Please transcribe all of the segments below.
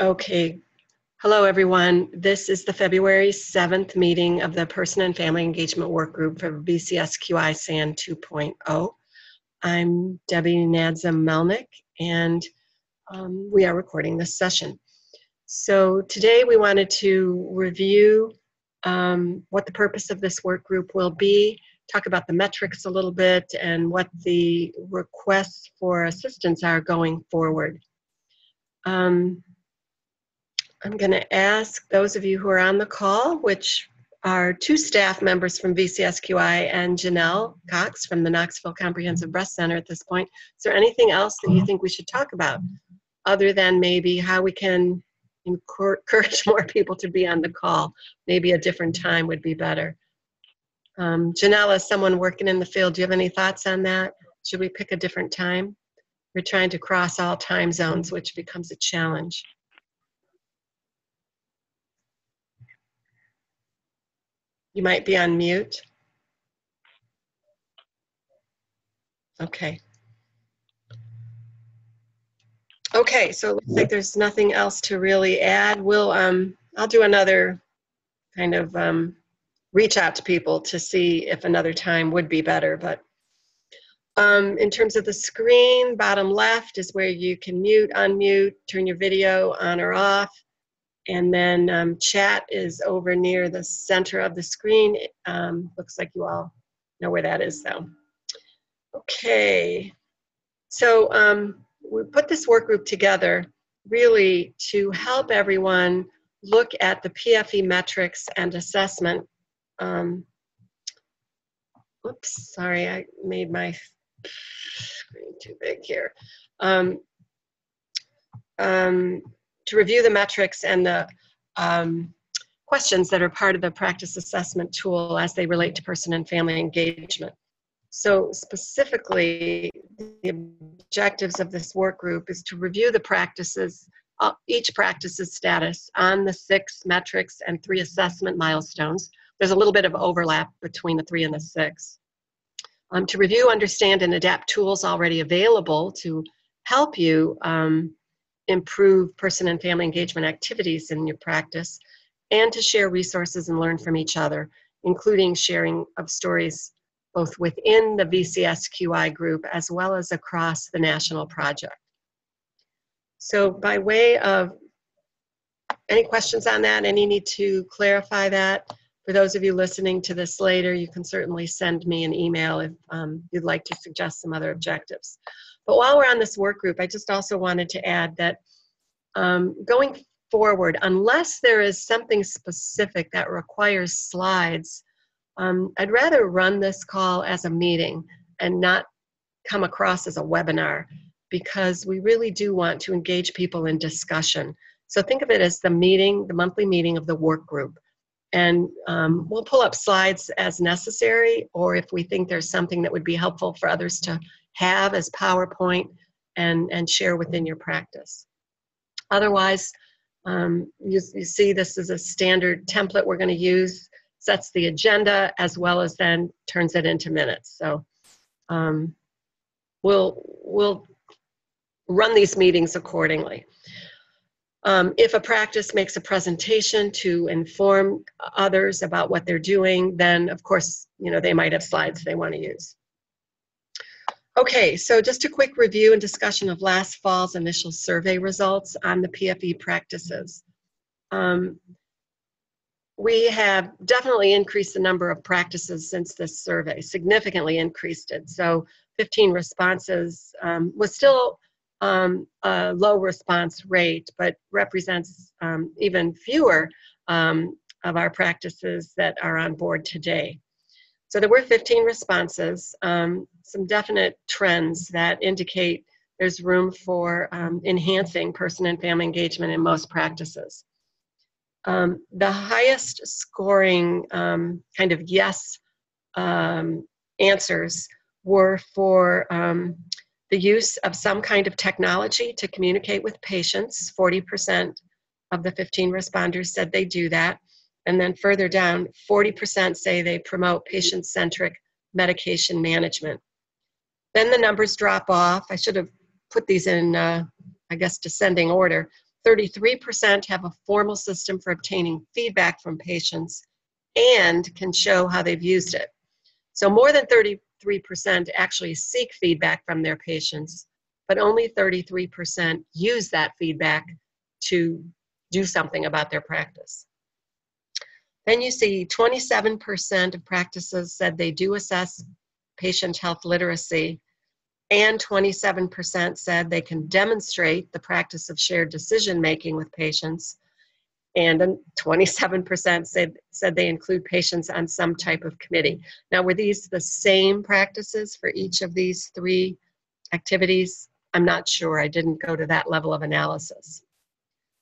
Okay. Hello, everyone. This is the February 7th meeting of the Person and Family Engagement Work Group for VCSQI SAN 2.0. I'm Debbie Nadzam Melnyk, and um, we are recording this session. So today we wanted to review um, what the purpose of this work group will be, talk about the metrics a little bit, and what the requests for assistance are going forward. Um, I'm going to ask those of you who are on the call, which are two staff members from VCSQI and Janelle Cox from the Knoxville Comprehensive Breast Center at this point. Is there anything else that you think we should talk about other than maybe how we can encourage more people to be on the call? Maybe a different time would be better. Um, Janelle, as someone working in the field, do you have any thoughts on that? Should we pick a different time? We're trying to cross all time zones, which becomes a challenge. You might be on mute. Okay. Okay, so it looks like there's nothing else to really add. We'll, um, I'll do another kind of um, reach out to people to see if another time would be better. But um, in terms of the screen, bottom left is where you can mute, unmute, turn your video on or off. And then um, chat is over near the center of the screen. Um, looks like you all know where that is though. Okay, so um, we put this work group together really to help everyone look at the PFE metrics and assessment. Um, oops, sorry, I made my screen too big here. Um, um, to review the metrics and the um, questions that are part of the practice assessment tool as they relate to person and family engagement. So specifically, the objectives of this work group is to review the practices, uh, each practice's status on the six metrics and three assessment milestones. There's a little bit of overlap between the three and the six. Um, to review, understand, and adapt tools already available to help you um, improve person and family engagement activities in your practice, and to share resources and learn from each other, including sharing of stories both within the VCSQI group as well as across the national project. So by way of any questions on that, any need to clarify that? For those of you listening to this later, you can certainly send me an email if um, you'd like to suggest some other objectives. But while we're on this work group, I just also wanted to add that um, going forward, unless there is something specific that requires slides, um, I'd rather run this call as a meeting and not come across as a webinar because we really do want to engage people in discussion. So think of it as the meeting, the monthly meeting of the work group. And um, we'll pull up slides as necessary, or if we think there's something that would be helpful for others to have as PowerPoint and, and share within your practice. Otherwise, um, you, you see this is a standard template we're going to use, sets the agenda as well as then turns it into minutes. So um, we'll, we'll run these meetings accordingly. Um, if a practice makes a presentation to inform others about what they're doing, then of course, you know, they might have slides they want to use. Okay, so just a quick review and discussion of last fall's initial survey results on the PFE practices. Um, we have definitely increased the number of practices since this survey, significantly increased it. So 15 responses um, was still um, a low response rate, but represents um, even fewer um, of our practices that are on board today. So there were 15 responses, um, some definite trends that indicate there's room for um, enhancing person and family engagement in most practices. Um, the highest scoring um, kind of yes um, answers were for um, the use of some kind of technology to communicate with patients. 40% of the 15 responders said they do that. And then further down, 40% say they promote patient centric medication management. Then the numbers drop off. I should have put these in, uh, I guess, descending order. 33% have a formal system for obtaining feedback from patients and can show how they've used it. So more than 33% actually seek feedback from their patients, but only 33% use that feedback to do something about their practice. Then you see 27% of practices said they do assess patient health literacy, and 27% said they can demonstrate the practice of shared decision making with patients, and 27% said, said they include patients on some type of committee. Now, were these the same practices for each of these three activities? I'm not sure. I didn't go to that level of analysis.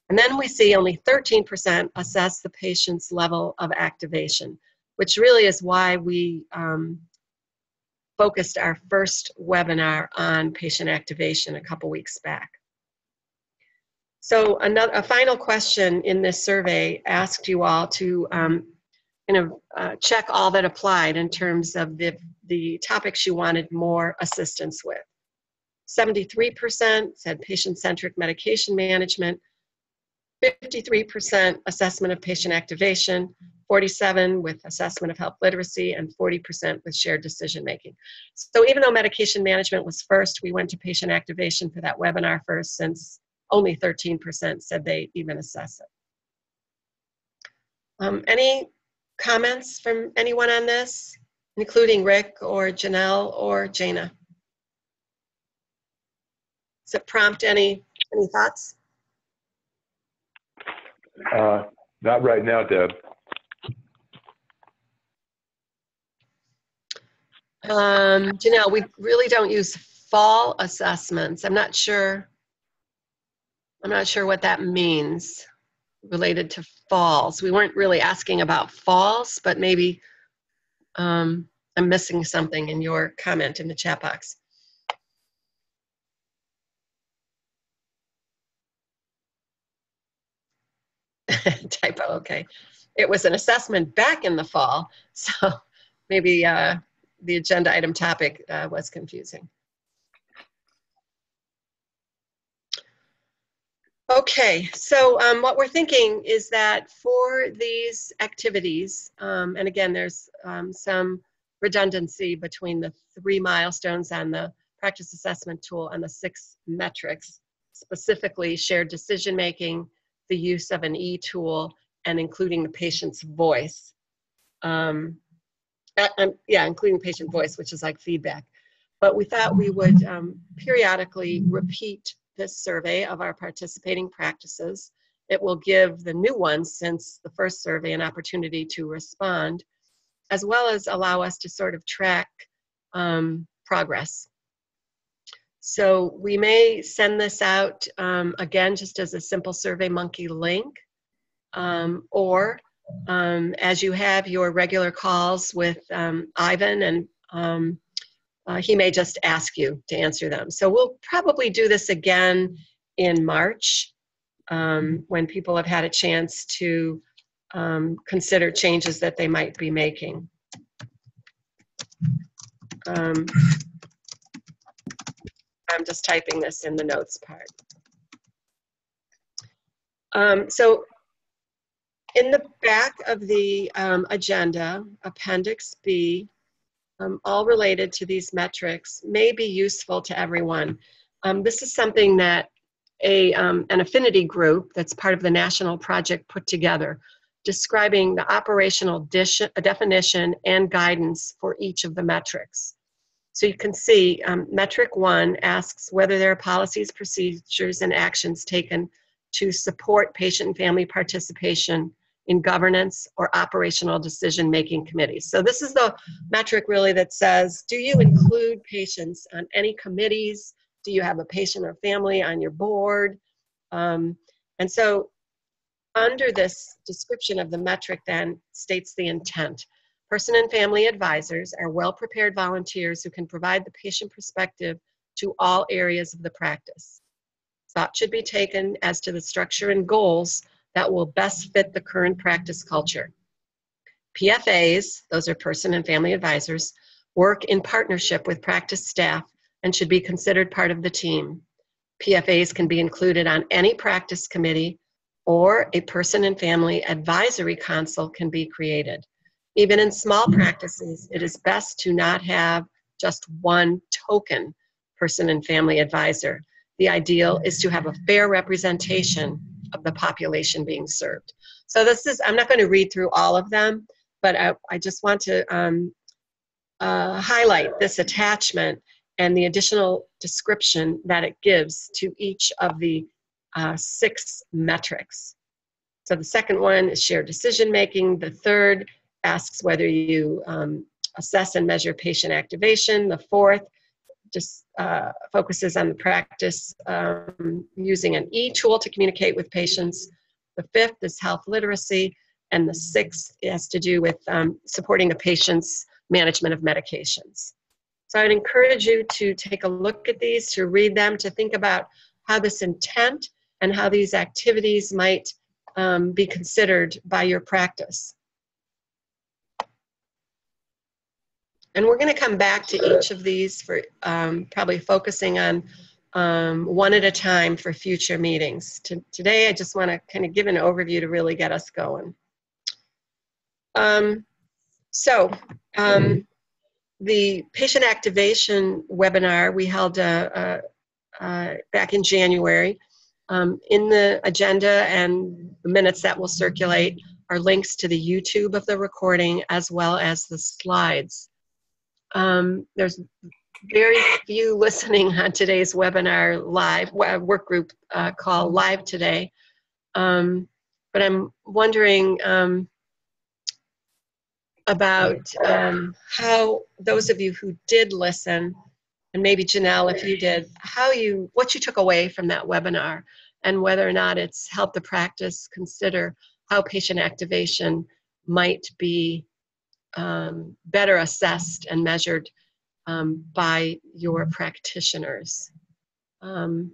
And then we see only 13% assess the patient's level of activation, which really is why we um, focused our first webinar on patient activation a couple weeks back. So another, a final question in this survey asked you all to um, of uh, check all that applied in terms of the, the topics you wanted more assistance with. 73% said patient-centric medication management, 53% assessment of patient activation, 47 with assessment of health literacy, and 40% with shared decision making. So even though medication management was first, we went to patient activation for that webinar first since only 13% said they even assess it. Um, any comments from anyone on this, including Rick or Janelle or Jana? Does it prompt any, any thoughts? Uh, not right now, Deb. Um, Janelle, we really don't use fall assessments. I'm not sure. I'm not sure what that means related to falls. We weren't really asking about falls, but maybe um, I'm missing something in your comment in the chat box. typo, okay. It was an assessment back in the fall, so maybe uh, the agenda item topic uh, was confusing. Okay, so um, what we're thinking is that for these activities, um, and again, there's um, some redundancy between the three milestones on the practice assessment tool and the six metrics, specifically shared decision making, the use of an e-tool and including the patient's voice. Um, uh, yeah, including patient voice, which is like feedback. But we thought we would um, periodically repeat this survey of our participating practices. It will give the new ones since the first survey an opportunity to respond, as well as allow us to sort of track um, progress. So we may send this out um, again just as a simple SurveyMonkey link, um, or um, as you have your regular calls with um, Ivan, and um, uh, he may just ask you to answer them. So we'll probably do this again in March when people have had a chance to consider changes that they might be making. Um, I'm just typing this in the notes part. Um, so in the back of the um, agenda, Appendix B, um, all related to these metrics, may be useful to everyone. Um, this is something that a, um, an affinity group that's part of the national project put together, describing the operational definition and guidance for each of the metrics. So you can see um, metric one asks whether there are policies, procedures, and actions taken to support patient and family participation in governance or operational decision making committees. So this is the metric really that says, do you include patients on any committees? Do you have a patient or family on your board? Um, and so under this description of the metric then states the intent. Person and family advisors are well-prepared volunteers who can provide the patient perspective to all areas of the practice. Thought should be taken as to the structure and goals that will best fit the current practice culture. PFAs, those are person and family advisors, work in partnership with practice staff and should be considered part of the team. PFAs can be included on any practice committee or a person and family advisory council can be created. Even in small practices, it is best to not have just one token person and family advisor. The ideal is to have a fair representation of the population being served. So this is, I'm not going to read through all of them, but I, I just want to um, uh, highlight this attachment and the additional description that it gives to each of the uh, six metrics. So the second one is shared decision making. The third asks whether you um, assess and measure patient activation. The fourth just uh, focuses on the practice um, using an e-tool to communicate with patients. The fifth is health literacy. And the sixth has to do with um, supporting a patient's management of medications. So I'd encourage you to take a look at these, to read them, to think about how this intent and how these activities might um, be considered by your practice. And we're going to come back to each of these for um, probably focusing on um, one at a time for future meetings. To, today, I just want to kind of give an overview to really get us going. Um, so, um, the patient activation webinar we held uh, uh, uh, back in January. Um, in the agenda and the minutes that will circulate are links to the YouTube of the recording as well as the slides. Um, there's very few listening on today's webinar live, work group uh, call live today. Um, but I'm wondering um, about um, how those of you who did listen, and maybe Janelle, if you did, how you, what you took away from that webinar, and whether or not it's helped the practice consider how patient activation might be um, better assessed and measured um, by your practitioners. Um,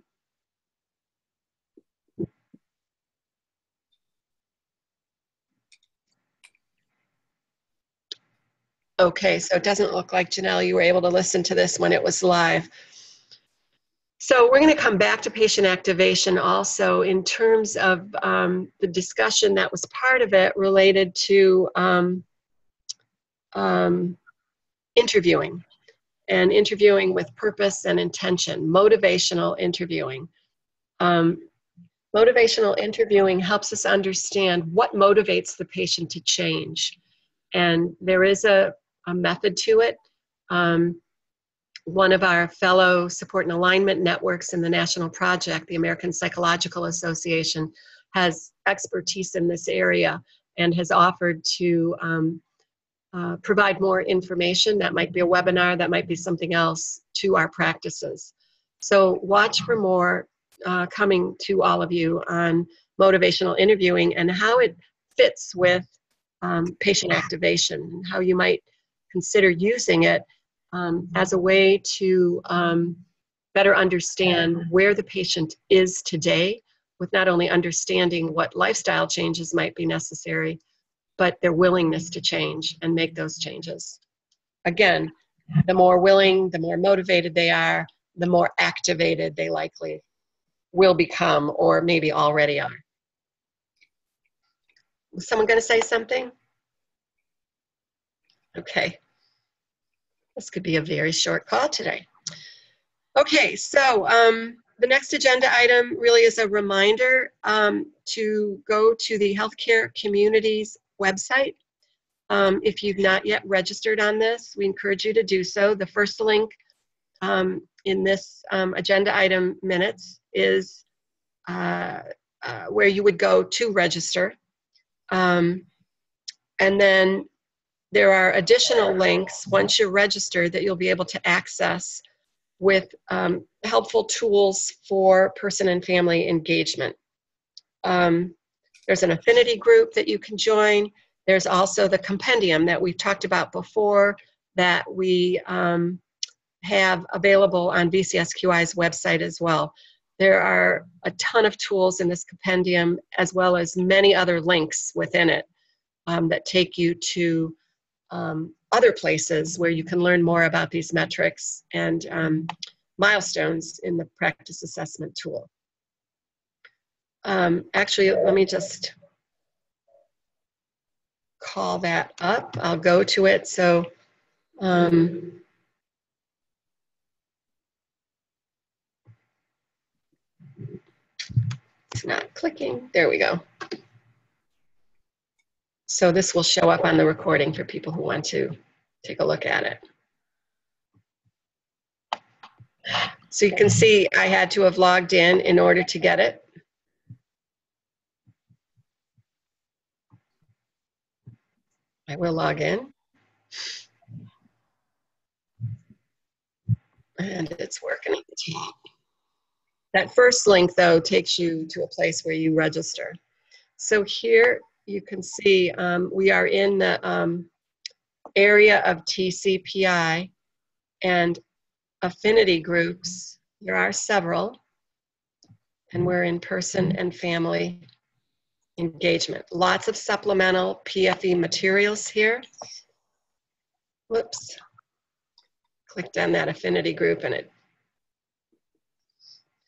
Okay, so it doesn't look like Janelle, you were able to listen to this when it was live. So we're going to come back to patient activation also in terms of um, the discussion that was part of it related to um, interviewing and interviewing with purpose and intention, motivational interviewing. Um, motivational interviewing helps us understand what motivates the patient to change. And there is a, a method to it. Um, one of our fellow support and alignment networks in the national project, the American Psychological Association, has expertise in this area and has offered to um, uh, provide more information. That might be a webinar, that might be something else to our practices. So watch for more uh, coming to all of you on motivational interviewing and how it fits with um, patient activation and how you might consider using it um, as a way to um, better understand where the patient is today with not only understanding what lifestyle changes might be necessary, but their willingness to change and make those changes. Again, the more willing, the more motivated they are, the more activated they likely will become or maybe already are. Was someone going to say something? Okay. This could be a very short call today. Okay, so um, the next agenda item really is a reminder um, to go to the Healthcare Communities website. Um, if you've not yet registered on this, we encourage you to do so. The first link um, in this um, agenda item minutes is uh, uh, where you would go to register. Um, and then there are additional links once you're registered that you'll be able to access with um, helpful tools for person and family engagement. Um, there's an affinity group that you can join. There's also the compendium that we've talked about before that we um, have available on VCSQI's website as well. There are a ton of tools in this compendium as well as many other links within it um, that take you to um, other places where you can learn more about these metrics and um, milestones in the practice assessment tool. Um, actually, let me just call that up. I'll go to it. So um, it's not clicking. There we go. So this will show up on the recording for people who want to take a look at it. So you can see I had to have logged in in order to get it. I will log in. And it's working at the top. That first link, though, takes you to a place where you register. So here you can see um, we are in the um, area of TCPI and affinity groups. There are several, and we're in person and family engagement. Lots of supplemental PFE materials here. Whoops. Clicked on that affinity group and it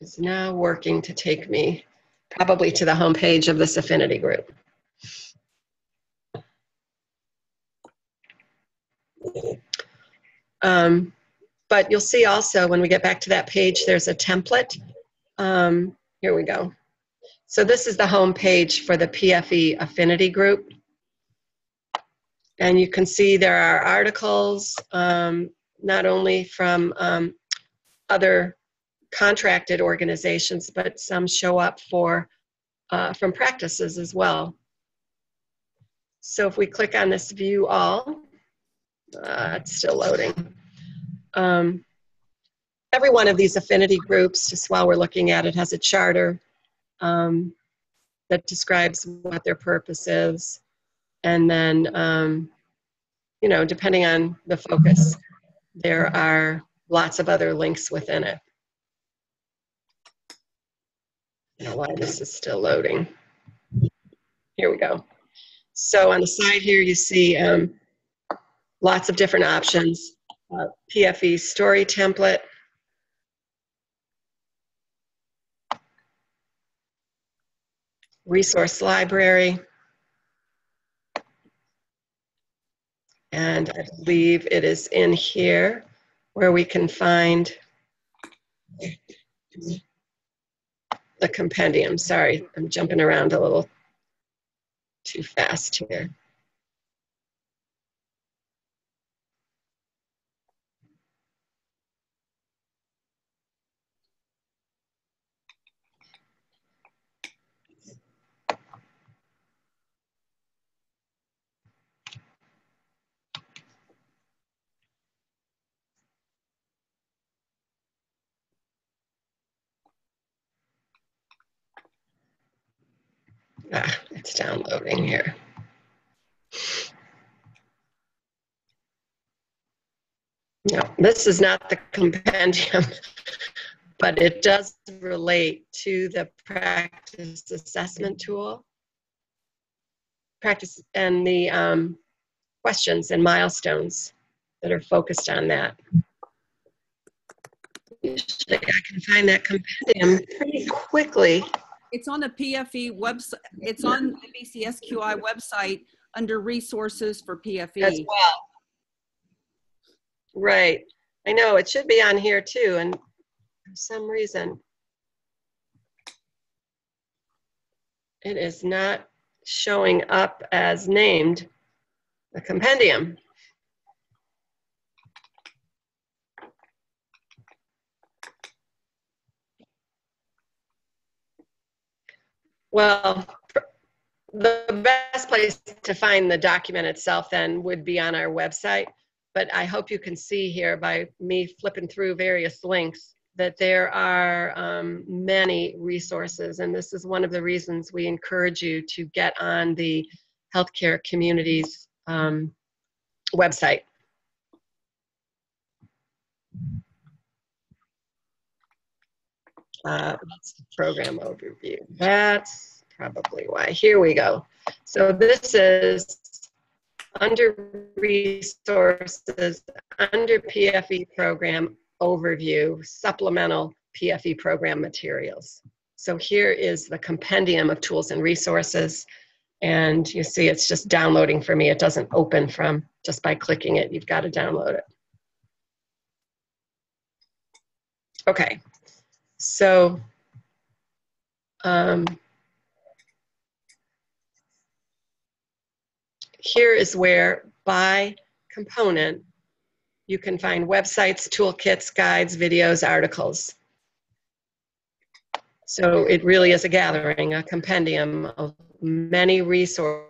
is now working to take me probably to the homepage of this affinity group. Um, but you'll see also when we get back to that page, there's a template. Um, here we go. So this is the home page for the PFE affinity group. And you can see there are articles, um, not only from um, other contracted organizations, but some show up for uh, from practices as well. So if we click on this view all, uh, it's still loading. Um, every one of these affinity groups, just while we're looking at it, has a charter um, that describes what their purpose is. And then, um, you know, depending on the focus, there are lots of other links within it. Don't know why this is still loading. Here we go. So on the side here, you see um, lots of different options. Uh, PFE story template, resource library. And I believe it is in here where we can find the compendium. Sorry, I'm jumping around a little too fast here. Ah, it's downloading here. No, this is not the compendium, but it does relate to the practice assessment tool. Practice and the um, questions and milestones that are focused on that. Usually I can find that compendium pretty quickly. It's on the PFE website. It's on the VCSQI website under resources for PFE. as well. Right. I know, it should be on here too, and for some reason, it is not showing up as named the compendium. Well, the best place to find the document itself then would be on our website. But I hope you can see here by me flipping through various links that there are um, many resources. And this is one of the reasons we encourage you to get on the healthcare communities um, website. Um, the program overview. That's probably why. Here we go. So this is under resources, under PFE program overview, supplemental PFE program materials. So here is the compendium of tools and resources. And you see it's just downloading for me. It doesn't open from just by clicking it. You've got to download it. Okay, so um, here is where by component you can find websites, toolkits, guides, videos, articles. So it really is a gathering, a compendium of many resources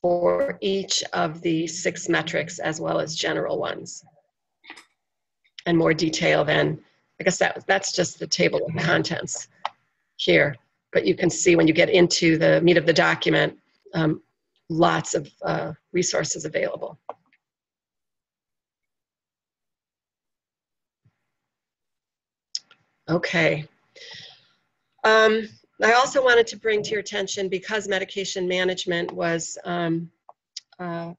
for each of the six metrics as well as general ones. And more detail than, I guess that, that's just the table of contents here. But you can see when you get into the meat of the document, um, lots of uh, resources available. Okay. Um, I also wanted to bring to your attention, because medication management was um, uh,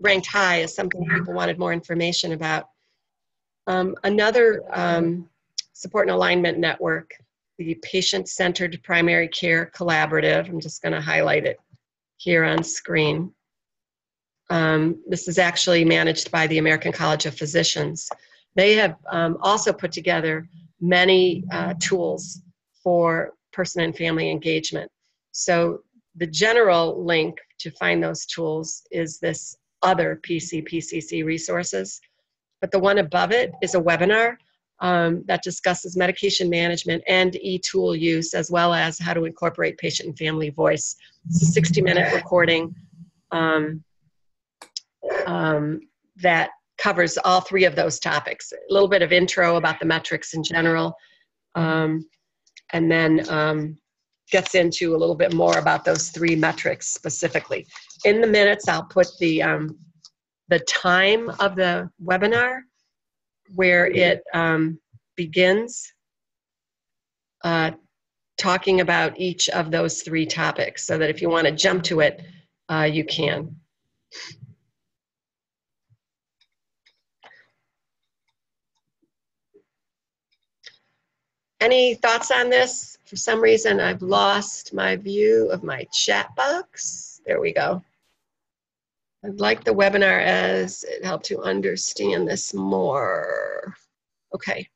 ranked high as something people wanted more information about, um, another um, support and alignment network, the Patient Centered Primary Care Collaborative, I'm just going to highlight it here on screen. Um, this is actually managed by the American College of Physicians. They have um, also put together many uh, tools for person and family engagement. So the general link to find those tools is this other PCPCC resources. But the one above it is a webinar um, that discusses medication management and e-tool use as well as how to incorporate patient and family voice. It's a 60 minute recording um, um, that covers all three of those topics. A little bit of intro about the metrics in general, um, and then um, gets into a little bit more about those three metrics specifically. In the minutes, I'll put the, um, the time of the webinar, where it um, begins, uh, talking about each of those three topics, so that if you want to jump to it, uh, you can. Any thoughts on this? For some reason, I've lost my view of my chat box. There we go. I'd like the webinar as it helped to understand this more. Okay.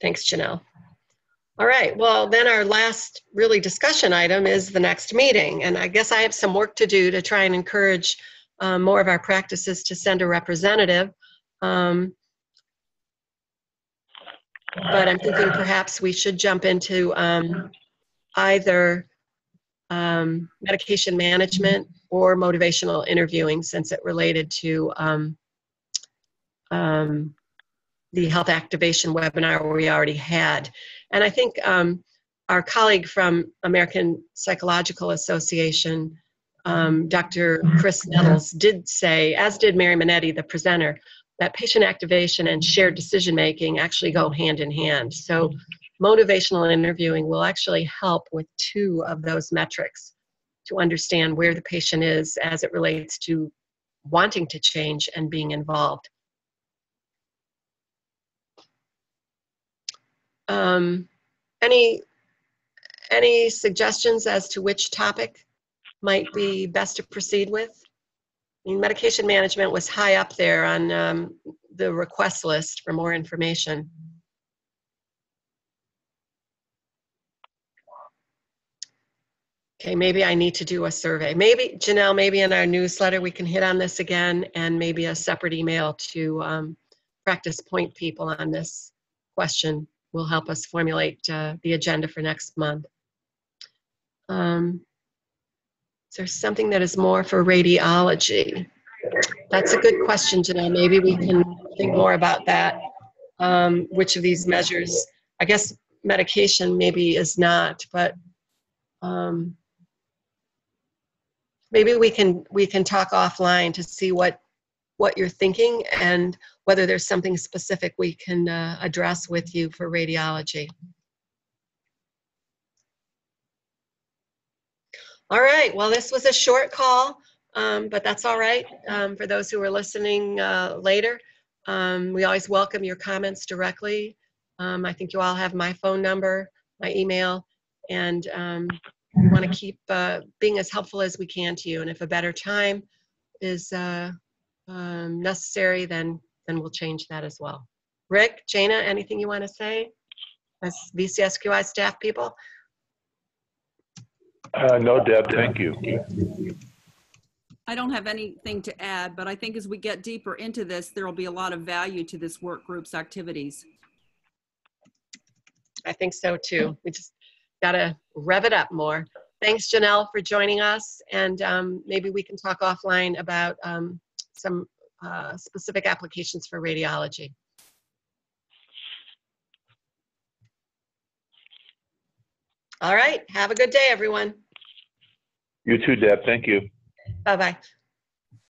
Thanks, Janelle. All right, well, then our last really discussion item is the next meeting. And I guess I have some work to do to try and encourage um, more of our practices to send a representative. Um, but I'm thinking perhaps we should jump into um, either um, medication management or motivational interviewing since it related to um, um, the health activation webinar we already had. And I think um, our colleague from American Psychological Association, um, Dr. Chris Nettles, did say, as did Mary Minetti, the presenter, that patient activation and shared decision making actually go hand in hand. So motivational interviewing will actually help with two of those metrics to understand where the patient is as it relates to wanting to change and being involved. Um, any any suggestions as to which topic might be best to proceed with? I mean, medication management was high up there on um, the request list for more information. Okay, maybe I need to do a survey. Maybe, Janelle, maybe in our newsletter we can hit on this again and maybe a separate email to um, practice point people on this question will help us formulate uh, the agenda for next month. Um, is there something that is more for radiology? That's a good question, Janelle. Maybe we can think more about that. Um, which of these measures? I guess medication maybe is not, but um, maybe we can we can talk offline to see what what you're thinking and whether there's something specific we can uh, address with you for radiology. All right, well, this was a short call, um, but that's all right um, for those who are listening uh, later. Um, We always welcome your comments directly. Um, I think you all have my phone number, my email, and um, we want to keep uh, being as helpful as we can to you. And if a better time is uh, um, necessary, then, then we'll change that as well. Rick, Jana, anything you want to say as VCSQI staff people? Uh, no, Deb, thank you. I don't have anything to add, but I think as we get deeper into this, there will be a lot of value to this work group's activities. I think so too. We just got to rev it up more. Thanks, Janelle, for joining us. And um, maybe we can talk offline about um, some uh, specific applications for radiology. All right. Have a good day, everyone. You too, Deb, thank you. Bye bye.